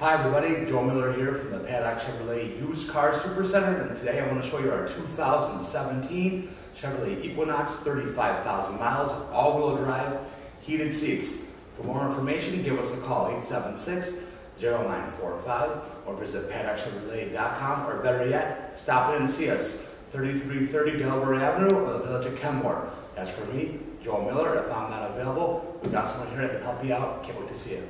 Hi everybody, Joe Miller here from the Paddock Chevrolet Used Car Supercenter and today I want to show you our 2017 Chevrolet Equinox 35,000 miles, all-wheel drive, heated seats. For more information, give us a call 876-0945 or visit paddockchevrolet.com or better yet, stop in and see us 3330 Delaware Avenue or the Village of Kenmore. As for me, Joe Miller, if I'm not available, we've got someone here that can help you out. Can't wait to see you.